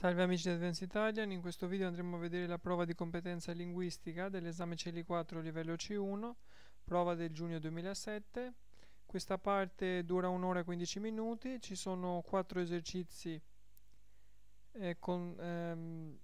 Salve amici di Advance Italian, in questo video andremo a vedere la prova di competenza linguistica dell'esame CELI 4 livello C1, prova del giugno 2007. Questa parte dura un'ora e 15 minuti, ci sono quattro esercizi eh, con ehm,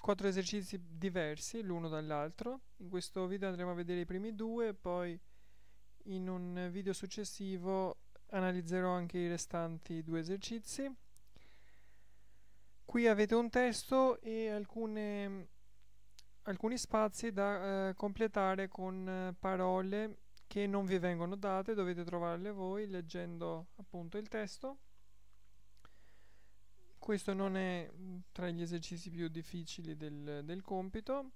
quattro esercizi diversi l'uno dall'altro. In questo video andremo a vedere i primi due, poi in un video successivo analizzerò anche i restanti due esercizi. Qui avete un testo e alcune, alcuni spazi da eh, completare con eh, parole che non vi vengono date, dovete trovarle voi leggendo appunto il testo. Questo non è mm, tra gli esercizi più difficili del, del compito.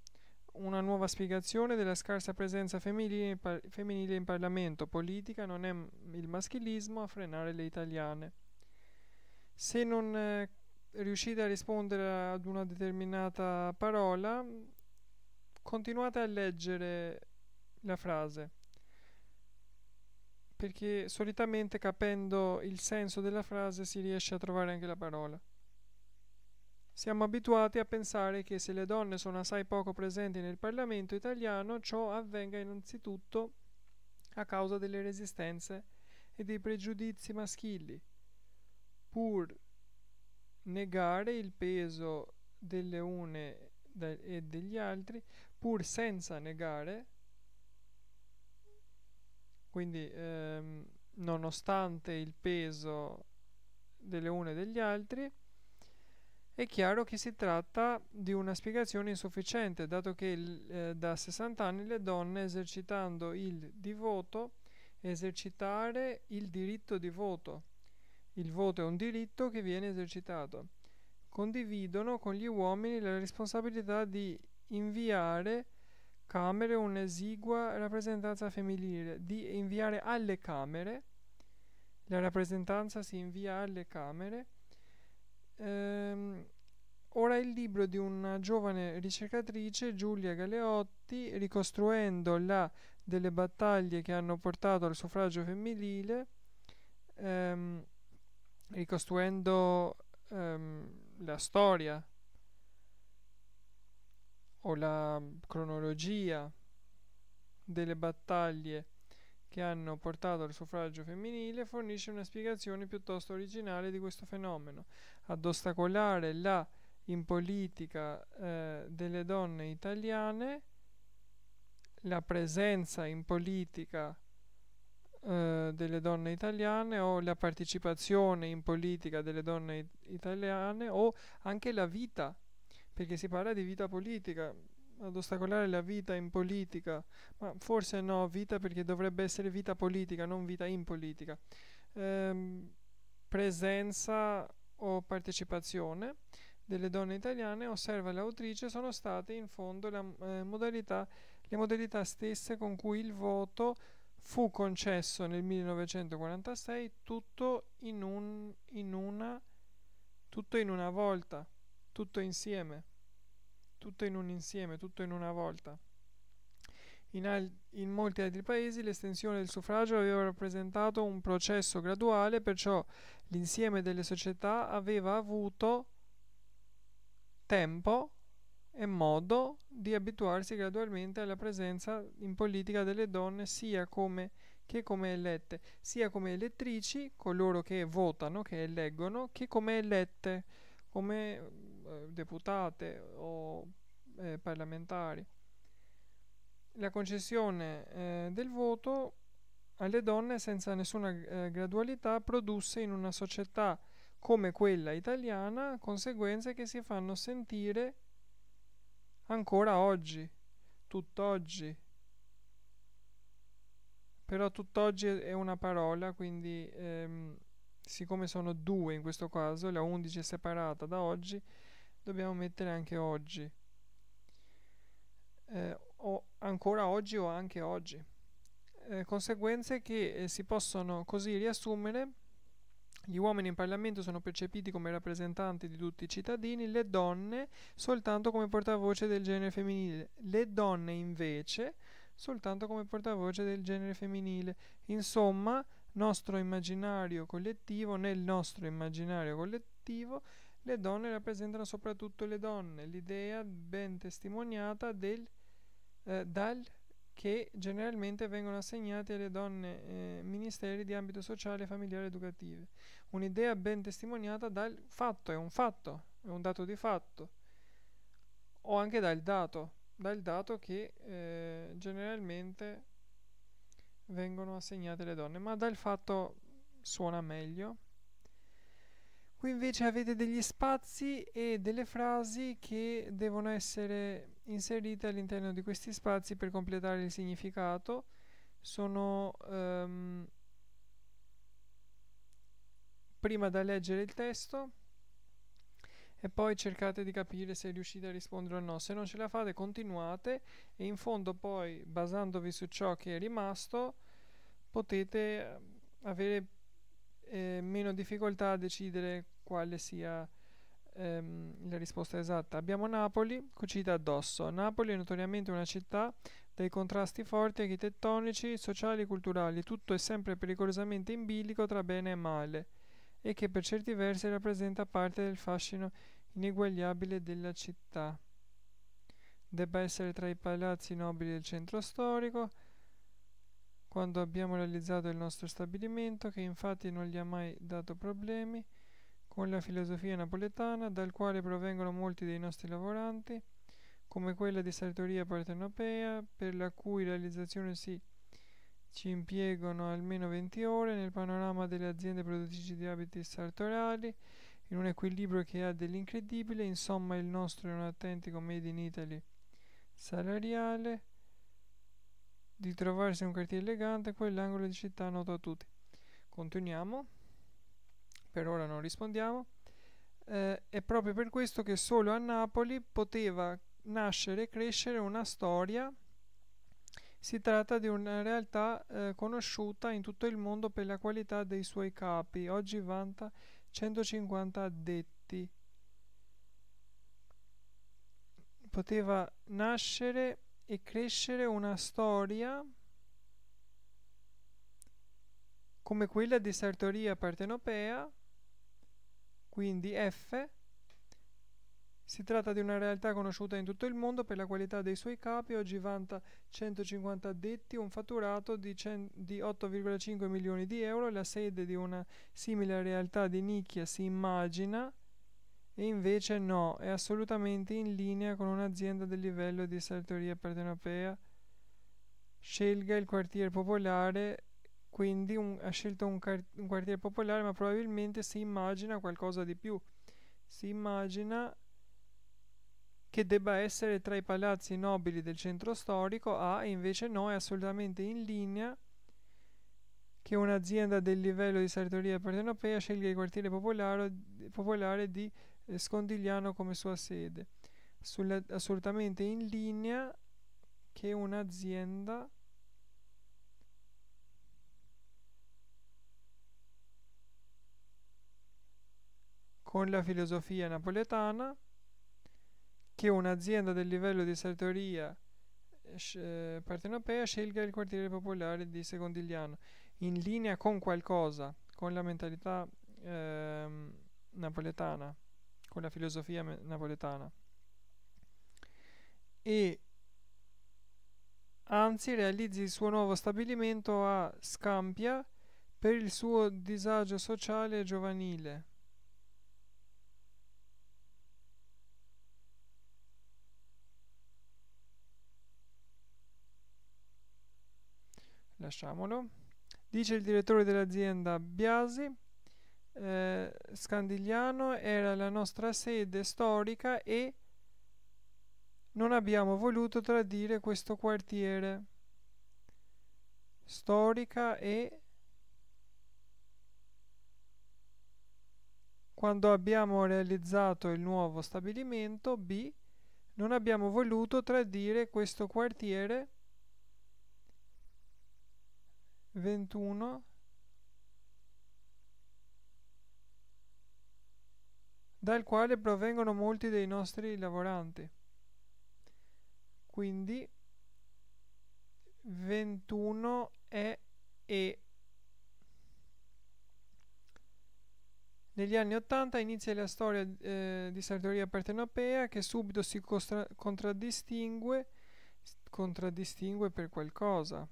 Una nuova spiegazione della scarsa presenza femminile in, par- femminile in Parlamento. Politica non è il maschilismo a frenare le italiane. Se non eh, riuscite a rispondere ad una determinata parola, continuate a leggere la frase perché solitamente capendo il senso della frase si riesce a trovare anche la parola. Siamo abituati a pensare che se le donne sono assai poco presenti nel Parlamento italiano, ciò avvenga innanzitutto a causa delle resistenze e dei pregiudizi maschili, pur negare il peso delle une e degli altri pur senza negare. Quindi ehm, nonostante il peso delle une e degli altri è chiaro che si tratta di una spiegazione insufficiente dato che eh, da 60 anni le donne esercitando il di voto esercitare il diritto di voto il voto è un diritto che viene esercitato. Condividono con gli uomini la responsabilità di inviare Camere un'esigua rappresentanza femminile, di inviare alle Camere, la rappresentanza si invia alle Camere. Ehm, ora il libro di una giovane ricercatrice, Giulia Galeotti, ricostruendo la delle battaglie che hanno portato al suffragio femminile, ehm, ricostruendo ehm, la storia o la cronologia delle battaglie che hanno portato al suffragio femminile fornisce una spiegazione piuttosto originale di questo fenomeno. Ad ostacolare la in politica eh, delle donne italiane, la presenza in politica eh, delle donne italiane o la partecipazione in politica delle donne it- italiane o anche la vita, perché si parla di vita politica, ad ostacolare la vita in politica, ma forse no, vita perché dovrebbe essere vita politica, non vita in politica. Ehm, presenza o partecipazione delle donne italiane, osserva l'autrice, sono state in fondo la, eh, modalità, le modalità stesse con cui il voto fu concesso nel 1946 tutto in, un, in una tutto in una volta, tutto insieme, tutto in un insieme, tutto in una volta. In, al- in, molti altri paesi l'estensione del suffragio aveva rappresentato un processo graduale, perciò l'insieme delle società aveva avuto tempo e modo di abituarsi gradualmente alla presenza in politica delle donne sia come che come elette, sia come elettrici, coloro che votano, che eleggono, che come elette, come eh, deputate o eh, parlamentari. La concessione eh, del voto alle donne senza nessuna eh, gradualità produsse in una società come quella italiana conseguenze che si fanno sentire ancora oggi, tutt'oggi. Però tutt'oggi è una parola, quindi ehm, siccome sono due in questo caso, la 11 è separata da oggi, dobbiamo mettere anche oggi. Eh, o ancora oggi o anche oggi. Eh, conseguenze che eh, si possono così riassumere gli uomini in Parlamento sono percepiti come rappresentanti di tutti i cittadini, le donne soltanto come portavoce del genere femminile. Le donne invece soltanto come portavoce del genere femminile. Insomma, nostro immaginario collettivo, nel nostro immaginario collettivo, le donne rappresentano soprattutto le donne, l'idea ben testimoniata del, eh, dal che generalmente vengono assegnati alle donne eh, ministeri di ambito sociale, familiare e educativo. Un'idea ben testimoniata dal fatto, è un fatto, è un dato di fatto, o anche dal dato, dal dato che eh, generalmente vengono assegnate alle donne, ma dal fatto suona meglio. Qui invece avete degli spazi e delle frasi che devono essere inserite all'interno di questi spazi per completare il significato. Sono um, prima da leggere il testo e poi cercate di capire se riuscite a rispondere o no. Se non ce la fate continuate e in fondo poi basandovi su ciò che è rimasto potete avere eh, meno difficoltà a decidere quale sia ehm, la risposta esatta. Abbiamo Napoli, cucita addosso. Napoli è notoriamente una città dai contrasti forti architettonici, sociali e culturali. Tutto è sempre pericolosamente in bilico tra bene e male e che per certi versi rappresenta parte del fascino ineguagliabile della città. Debba essere tra i palazzi nobili del centro storico, quando abbiamo realizzato il nostro stabilimento, che infatti non gli ha mai dato problemi, con la filosofia napoletana, dal quale provengono molti dei nostri lavoranti, come quella di sartoria partenopea, per la cui realizzazione si ci impiegano almeno 20 ore nel panorama delle aziende produttrici di abiti sartoriali, in un equilibrio che ha dell'incredibile, insomma il nostro è un autentico made in Italy salariale, di trovarsi in un quartiere elegante, quell'angolo di città noto a tutti. Continuiamo, per ora non rispondiamo. Eh, è proprio per questo che solo a Napoli poteva nascere e crescere una storia. Si tratta di una realtà eh, conosciuta in tutto il mondo per la qualità dei suoi capi. Oggi vanta 150 addetti. Poteva nascere e crescere una storia come quella di Sartoria Partenopea, quindi F. Si tratta di una realtà conosciuta in tutto il mondo per la qualità dei suoi capi, oggi vanta 150 addetti, un fatturato di, di 8,5 milioni di euro, la sede di una simile realtà di nicchia si immagina e invece no, è assolutamente in linea con un'azienda del livello di sartoria partenopea. Scelga il quartiere popolare, quindi un, ha scelto un, un quartiere popolare, ma probabilmente si immagina qualcosa di più. Si immagina che debba essere tra i palazzi nobili del centro storico, A, invece no, è assolutamente in linea che un'azienda del livello di sartoria partenopea scelga il quartiere popolare, popolare di Scondigliano come sua sede, Sulla, assolutamente in linea che un'azienda con la filosofia napoletana che un'azienda del livello di sartoria eh, partenopea scelga il quartiere popolare di Secondigliano in linea con qualcosa, con la mentalità eh, napoletana con la filosofia napoletana e anzi realizzi il suo nuovo stabilimento a Scampia per il suo disagio sociale giovanile. Lasciamolo. Dice il direttore dell'azienda Biasi eh, Scandigliano era la nostra sede storica e non abbiamo voluto tradire questo quartiere. Storica e quando abbiamo realizzato il nuovo stabilimento B non abbiamo voluto tradire questo quartiere 21 dal quale provengono molti dei nostri lavoranti. Quindi 21 è E. Negli anni Ottanta inizia la storia eh, di sartoria partenopea che subito si contraddistingue, contraddistingue per qualcosa.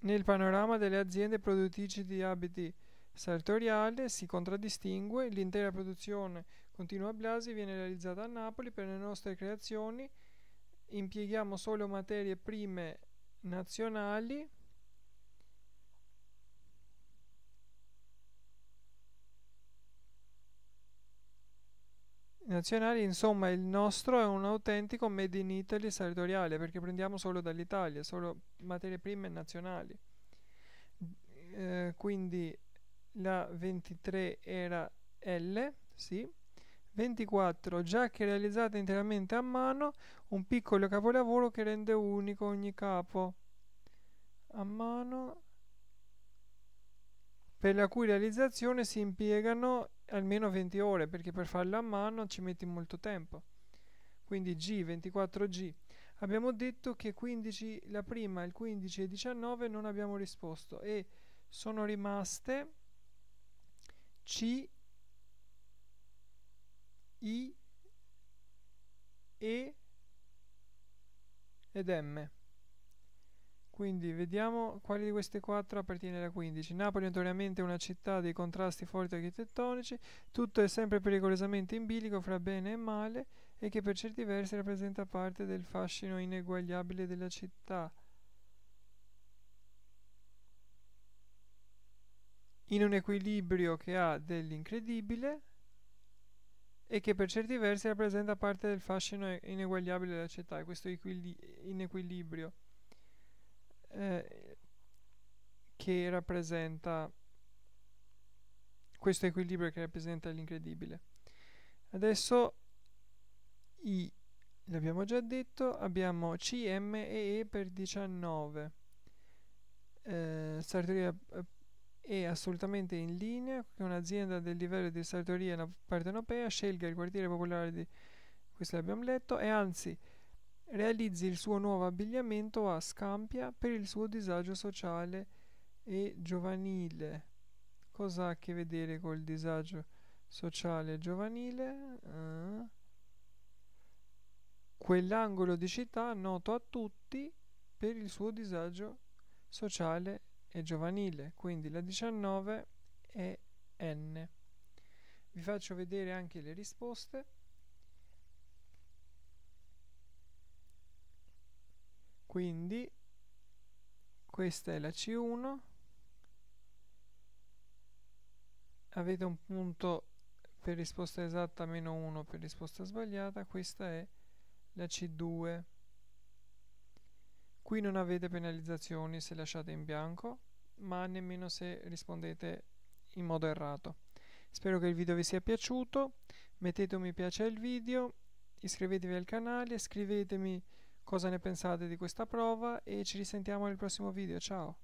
Nel panorama delle aziende produttrici di abiti sartoriale si contraddistingue l'intera produzione continua Blasi viene realizzata a Napoli. Per le nostre creazioni impieghiamo solo materie prime nazionali nazionali, insomma il nostro è un autentico made in Italy sartoriale perché prendiamo solo dall'Italia, solo materie prime nazionali. Eh, quindi la 23 era L, sì. 24 giacche realizzate interamente a mano, un piccolo capolavoro che rende unico ogni capo a mano per la cui realizzazione si impiegano almeno 20 ore perché per farla a mano ci metti molto tempo. Quindi G 24G abbiamo detto che 15 la prima il 15 e 19 non abbiamo risposto e sono rimaste C I E ed M quindi vediamo quale di queste quattro appartiene alla 15. Napoli è notoriamente una città dei contrasti forti architettonici, tutto è sempre pericolosamente in bilico fra bene e male e che per certi versi rappresenta parte del fascino ineguagliabile della città. In un equilibrio che ha dell'incredibile e che per certi versi rappresenta parte del fascino ineguagliabile della città, questo inequilibrio eh, che rappresenta questo equilibrio che rappresenta l'incredibile. Adesso I l'abbiamo già detto, abbiamo C, M e E per 19. Eh, sartoria eh, è assolutamente in linea che un'azienda del livello di sartoria partenopea scelga il quartiere popolare di questo l'abbiamo letto e anzi realizzi il suo nuovo abbigliamento a Scampia per il suo disagio sociale e giovanile. Cosa ha a che vedere col disagio sociale e giovanile? Uh. Quell'angolo di città noto a tutti per il suo disagio sociale e giovanile. Quindi la 19 è N. Vi faccio vedere anche le risposte. Quindi questa è la C1 avete un punto per risposta esatta meno 1 per risposta sbagliata. Questa è la C2 qui non avete penalizzazioni se lasciate in bianco ma nemmeno se rispondete in modo errato. Spero che il video vi sia piaciuto. Mettete un mi piace al video iscrivetevi al canale scrivetemi cosa ne pensate di questa prova e ci risentiamo nel prossimo video. Ciao!